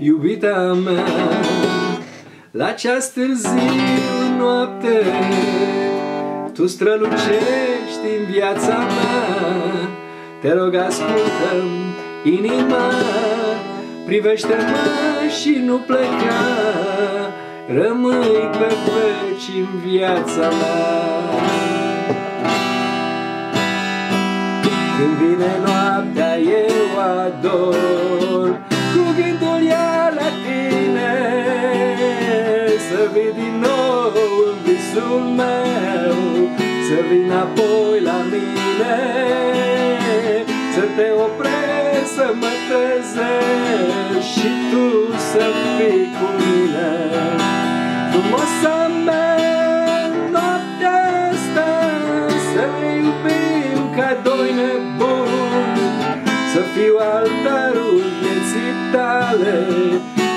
iubita mea. La ceas târziu noapte Tu strălucești în viața mea. Te rog ascultă inima Privește-mă și nu pleca. Rămâi pe veci în viața mea. Când vine noaptea eu ador visul meu Să vii înapoi la mine Să te opresc, să mă trezești Și tu să fii cu mine. Frumoasa mea, noaptea asta Să ne iubim ca doi nebuni Să fiu altarul vieții tale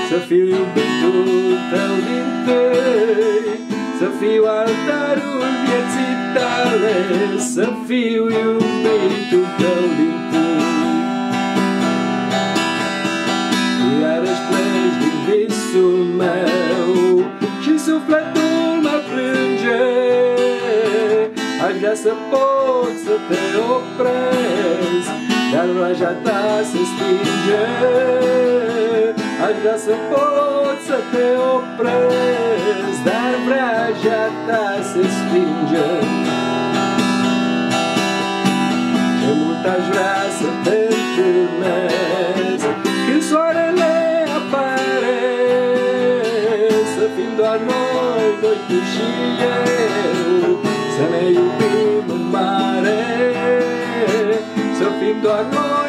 Să fiu iubitul tău din tâi Să fiu altarul vieții tale Să fiu iubitul tău din tâi Iarăși pleci din visul meu Și sufletul mă plânge. Aș vrea să pot să te opresc Dar vraja ta se stinge. Aș vrea să pot să te opresc stinge Ce mult aș vrea să te întâlnesc Când soarele apare. Să fim doar noi, doi tu și eu. Să ne iubim în mare. Să fim doar noi,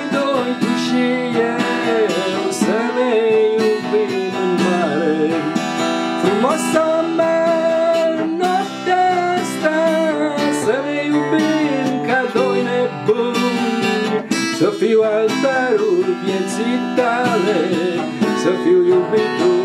fiu altarul vieții tale Să fiu iubitul